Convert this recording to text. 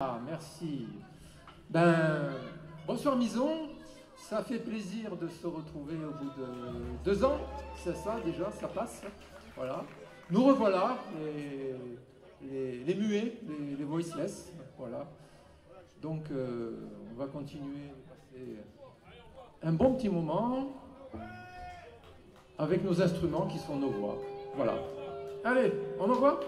Ah, merci. Ben, bonsoir Mison. Ça fait plaisir de se retrouver au bout de deux ans. C'est ça déjà, ça passe. Voilà. Nous revoilà, les, les, muets, les, voiceless. Voilà. Donc, euh, on va continuer un bon petit moment avec nos instruments qui sont nos voix. Voilà. Allez, on envoie?